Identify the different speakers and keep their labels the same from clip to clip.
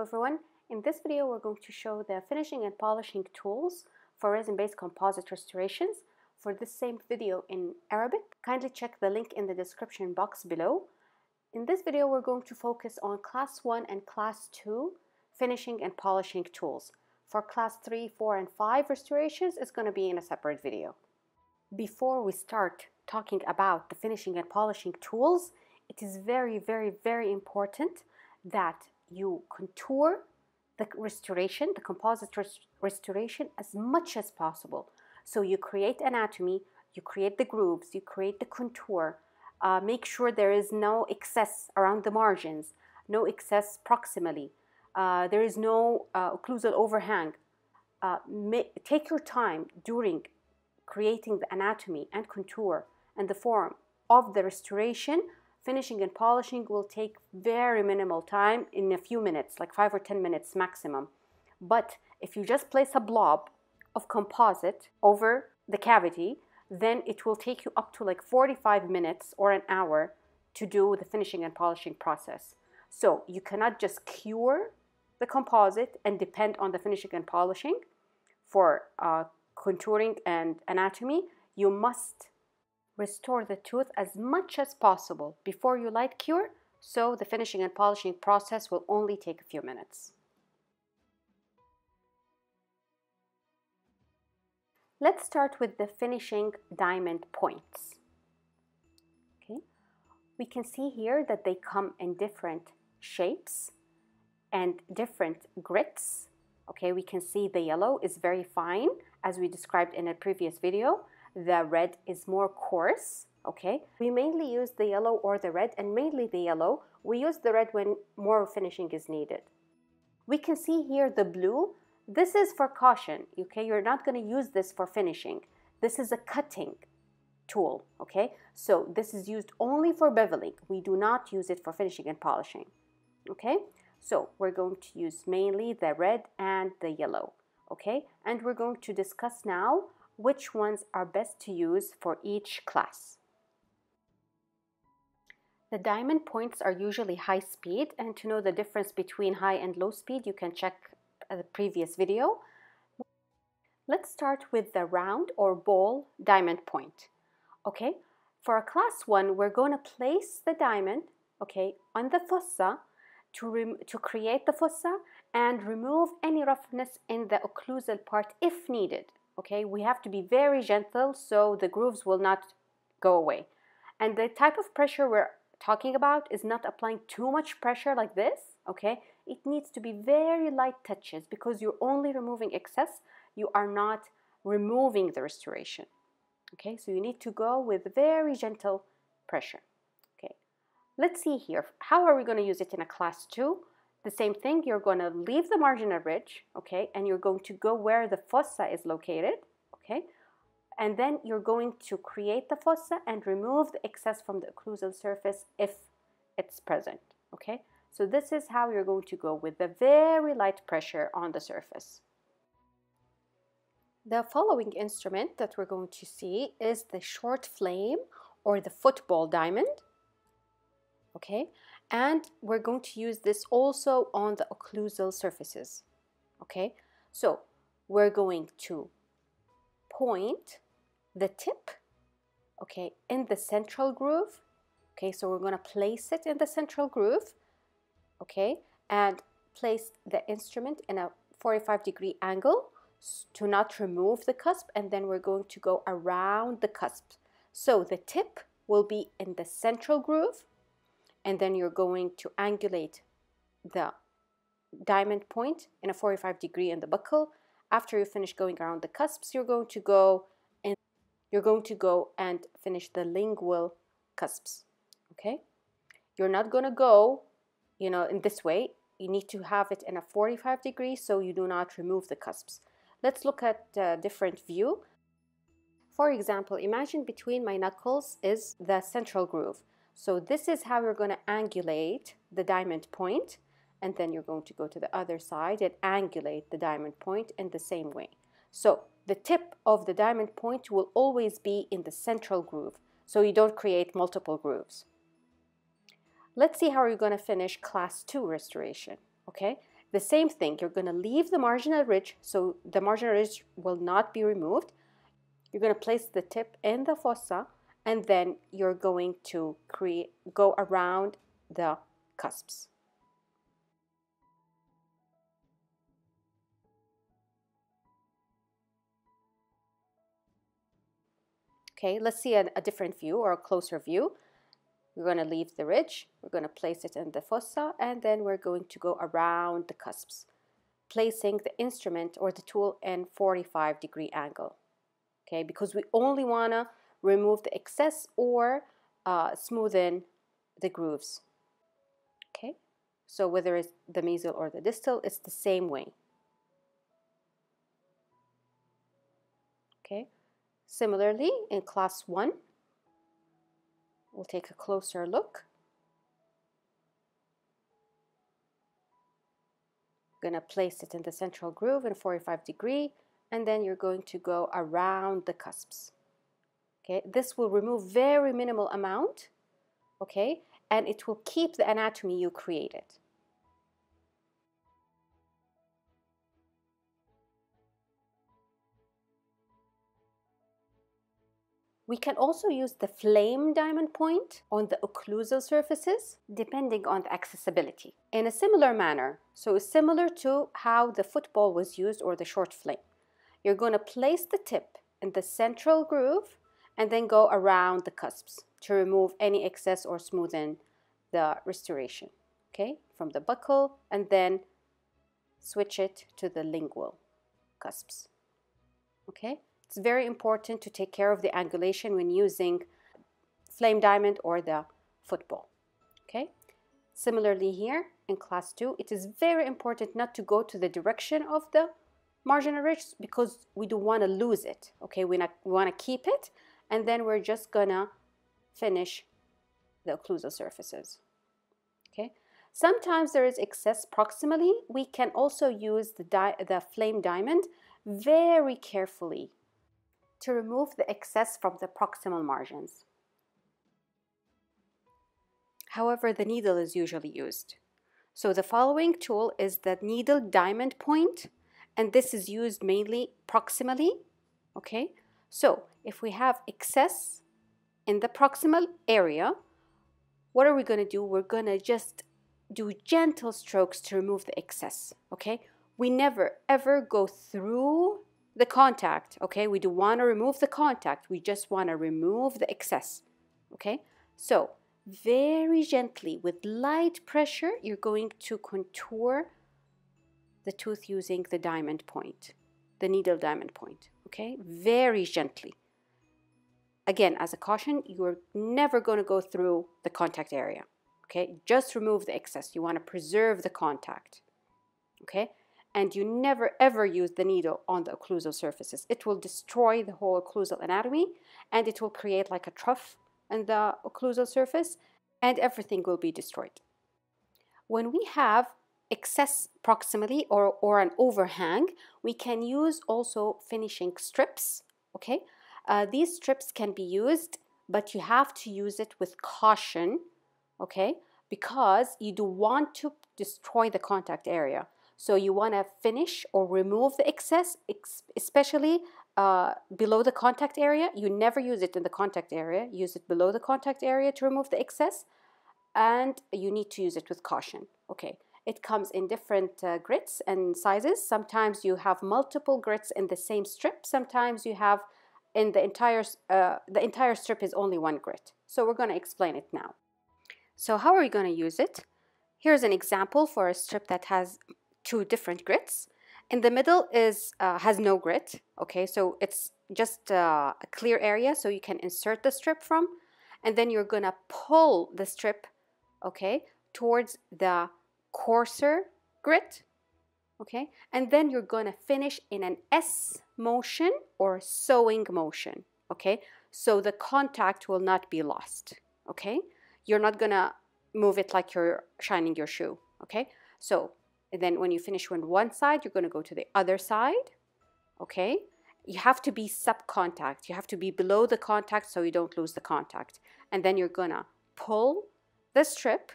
Speaker 1: Everyone. In this video we're going to show the finishing and polishing tools for resin-based composite restorations. For this same video in Arabic, kindly check the link in the description box below. In this video we're going to focus on class 1 and class 2 finishing and polishing tools. For class 3, 4 and 5 restorations it's going to be in a separate video. Before we start talking about the finishing and polishing tools, it is very very very important that you contour the restoration, the composite res restoration as much as possible. So you create anatomy, you create the grooves, you create the contour, uh, make sure there is no excess around the margins, no excess proximally, uh, there is no uh, occlusal overhang. Uh, take your time during creating the anatomy and contour and the form of the restoration finishing and polishing will take very minimal time in a few minutes, like five or 10 minutes maximum. But if you just place a blob of composite over the cavity, then it will take you up to like 45 minutes or an hour to do the finishing and polishing process. So you cannot just cure the composite and depend on the finishing and polishing for uh, contouring and anatomy. You must restore the tooth as much as possible before you light cure so the finishing and polishing process will only take a few minutes. Let's start with the finishing diamond points. Okay, we can see here that they come in different shapes and different grits. Okay, we can see the yellow is very fine as we described in a previous video the red is more coarse okay? We mainly use the yellow or the red and mainly the yellow. We use the red when more finishing is needed. We can see here the blue. This is for caution okay? You're not going to use this for finishing. This is a cutting tool okay? So this is used only for beveling. We do not use it for finishing and polishing okay? So we're going to use mainly the red and the yellow okay? And we're going to discuss now which ones are best to use for each class. The diamond points are usually high speed and to know the difference between high and low speed you can check the previous video. Let's start with the round or ball diamond point. Okay, for a class 1 we're going to place the diamond okay, on the fossa to, to create the fossa and remove any roughness in the occlusal part if needed okay? We have to be very gentle so the grooves will not go away. And the type of pressure we're talking about is not applying too much pressure like this okay? It needs to be very light touches because you're only removing excess. You are not removing the restoration okay? So you need to go with very gentle pressure okay? Let's see here. How are we going to use it in a class 2 the same thing, you're going to leave the marginal ridge, okay, and you're going to go where the fossa is located, okay, and then you're going to create the fossa and remove the excess from the occlusal surface if it's present, okay. So this is how you're going to go with the very light pressure on the surface. The following instrument that we're going to see is the short flame or the football diamond, okay and we're going to use this also on the occlusal surfaces okay? So we're going to point the tip okay in the central groove okay? So we're going to place it in the central groove okay? And place the instrument in a 45 degree angle to not remove the cusp and then we're going to go around the cusp. So the tip will be in the central groove and then you're going to angulate the diamond point in a 45 degree in the buccal. After you finish going around the cusps, you're going to go and you're going to go and finish the lingual cusps. Okay? You're not going to go, you know, in this way. You need to have it in a 45 degree so you do not remove the cusps. Let's look at a different view. For example, imagine between my knuckles is the central groove. So this is how you're going to angulate the diamond point and then you're going to go to the other side and angulate the diamond point in the same way. So the tip of the diamond point will always be in the central groove so you don't create multiple grooves. Let's see how you're going to finish class 2 restoration, okay? The same thing, you're going to leave the marginal ridge, so the marginal ridge will not be removed. You're going to place the tip in the fossa, and then you're going to create go around the cusps. Okay, let's see a, a different view or a closer view. We're going to leave the ridge, we're going to place it in the fossa, and then we're going to go around the cusps, placing the instrument or the tool in 45 degree angle. Okay, because we only want to remove the excess or uh, smoothen the grooves. Okay, so whether it's the mesial or the distal, it's the same way. Okay, similarly in class 1, we'll take a closer look. going to place it in the central groove in 45 degree and then you're going to go around the cusps okay this will remove very minimal amount okay and it will keep the anatomy you created We can also use the flame diamond point on the occlusal surfaces depending on the accessibility. In a similar manner, so similar to how the football was used or the short flame. You're going to place the tip in the central groove and then go around the cusps to remove any excess or smoothen the restoration. Okay, from the buccal and then switch it to the lingual cusps. Okay, it's very important to take care of the angulation when using flame diamond or the football. Okay. Similarly here in class 2, it is very important not to go to the direction of the marginal ridge because we don't want to lose it. Okay, we, we want to keep it and then we're just gonna finish the occlusal surfaces. Okay. Sometimes there is excess proximally. We can also use the, the flame diamond very carefully to remove the excess from the proximal margins. However, the needle is usually used. So the following tool is the needle diamond point, and this is used mainly proximally, okay? So if we have excess in the proximal area, what are we gonna do? We're gonna just do gentle strokes to remove the excess, okay? We never ever go through the contact, okay? We do want to remove the contact. We just want to remove the excess, okay? So very gently with light pressure, you're going to contour the tooth using the diamond point, the needle diamond point, okay? Very gently. Again, as a caution, you're never going to go through the contact area, okay? Just remove the excess. You want to preserve the contact, okay? and you never ever use the needle on the occlusal surfaces. It will destroy the whole occlusal anatomy and it will create like a trough in the occlusal surface and everything will be destroyed. When we have excess proximity or, or an overhang, we can use also finishing strips, okay? Uh, these strips can be used, but you have to use it with caution, okay? Because you do want to destroy the contact area. So you want to finish or remove the excess, especially uh, below the contact area. You never use it in the contact area. Use it below the contact area to remove the excess. And you need to use it with caution. Okay. It comes in different uh, grits and sizes. Sometimes you have multiple grits in the same strip. Sometimes you have in the entire, uh, the entire strip is only one grit. So we're going to explain it now. So how are we going to use it? Here's an example for a strip that has two different grits. In the middle is uh, has no grit, okay, so it's just uh, a clear area so you can insert the strip from. And then you're gonna pull the strip, okay, towards the coarser grit, okay? And then you're gonna finish in an S motion or sewing motion, okay? So the contact will not be lost, okay? You're not gonna move it like you're shining your shoe, okay? So then when you finish on one side, you're to go to the other side. Okay? You have to be sub-contact. You have to be below the contact so you don't lose the contact. And then you're to pull the strip,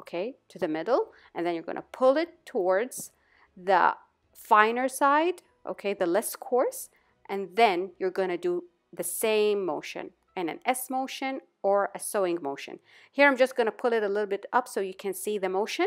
Speaker 1: okay, to the middle. And then you're going to pull it towards the finer side, okay, the less coarse, and then you're going to do the same motion in an S motion or a sewing motion. Here I'm just going to pull it a little bit up so you can see the motion.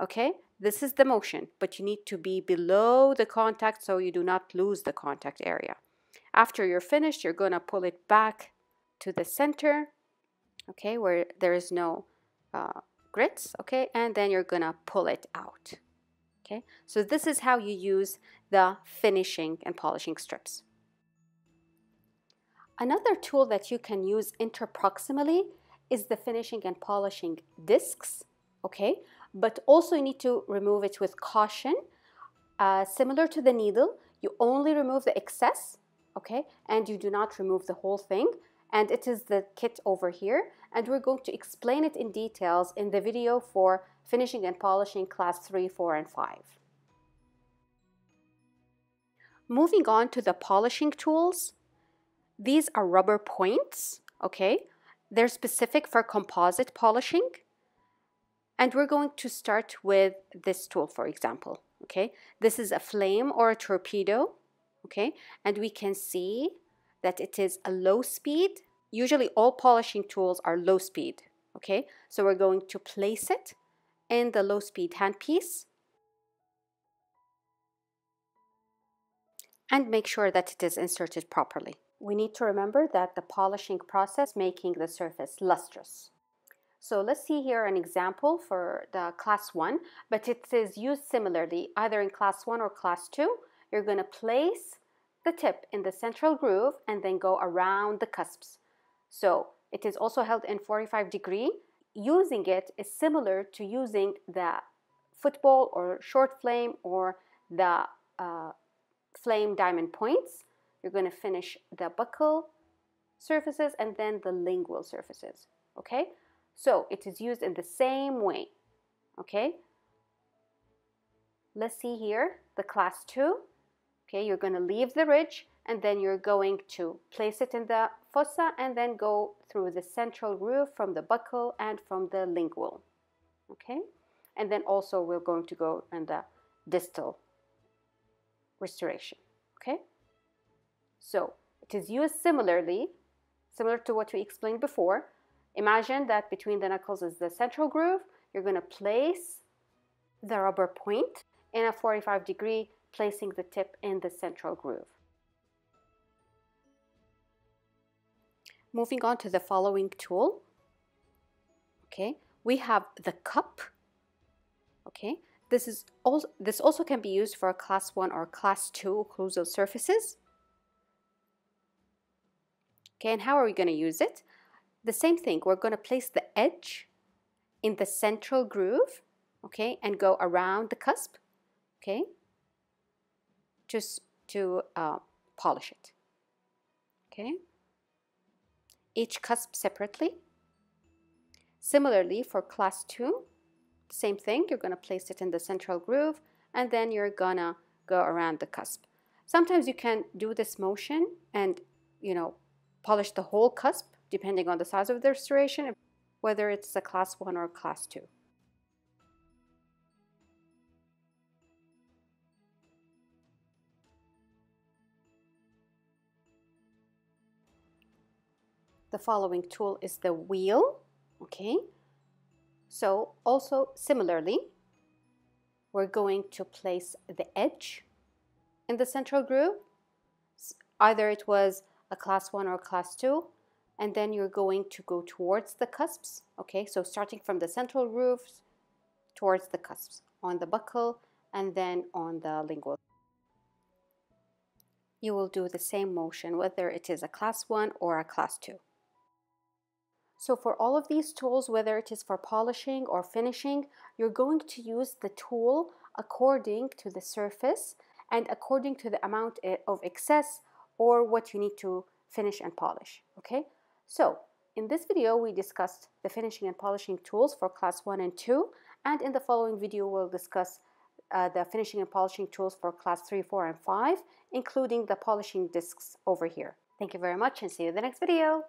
Speaker 1: Okay, this is the motion, but you need to be below the contact so you do not lose the contact area. After you're finished, you're going to pull it back to the center, okay, where there is no uh, grits, okay, and then you're to pull it out. Okay, so this is how you use the finishing and polishing strips. Another tool that you can use interproximally is the finishing and polishing discs, okay? But also you need to remove it with caution. Uh, similar to the needle, you only remove the excess, okay? And you do not remove the whole thing. And it is the kit over here. And we're going to explain it in details in the video for finishing and polishing class 3, 4, and 5. Moving on to the polishing tools, these are rubber points, okay? They're specific for composite polishing. And we're going to start with this tool, for example, okay? This is a flame or a torpedo, okay? And we can see that it is a low speed. Usually all polishing tools are low speed, okay? So we're going to place it in the low speed handpiece and make sure that it is inserted properly we need to remember that the polishing process making the surface lustrous. So let's see here an example for the class 1, but it is used similarly either in class 1 or class 2. You're going to place the tip in the central groove and then go around the cusps. So it is also held in 45 degree. Using it is similar to using the football or short flame or the uh, flame diamond points you're going to finish the buccal surfaces and then the lingual surfaces. Okay? So it is used in the same way. Okay? Let's see here the class 2. Okay, you're going to leave the ridge and then you're going to place it in the fossa and then go through the central groove from the buccal and from the lingual. Okay? And then also we're going to go in the distal restoration. Okay? So it is used similarly, similar to what we explained before. Imagine that between the knuckles is the central groove. You're going to place the rubber point in a 45 degree, placing the tip in the central groove. Moving on to the following tool. Okay, we have the cup. Okay, this is also this also can be used for a class 1 or class 2 occlusal surfaces. Okay, and how are we going to use it? The same thing, we're going to place the edge in the central groove, okay, and go around the cusp, okay, just to uh, polish it, okay. Each cusp separately. Similarly, for class 2, same thing, you're going to place it in the central groove, and then you're going to go around the cusp. Sometimes you can do this motion and, you know, polish the whole cusp depending on the size of the restoration, whether it's a class 1 or class 2. The following tool is the wheel, okay? So also similarly, we're going to place the edge in the central groove. Either it was a class 1 or class 2 and then you're going to go towards the cusps okay so starting from the central grooves towards the cusps on the buccal and then on the lingual you will do the same motion whether it is a class 1 or a class 2 so for all of these tools whether it is for polishing or finishing you're going to use the tool according to the surface and according to the amount of excess or what you need to finish and polish, okay? So in this video, we discussed the finishing and polishing tools for class 1 and 2, and in the following video, we'll discuss uh, the finishing and polishing tools for class 3, 4, and 5, including the polishing discs over here. Thank you very much and see you in the next video.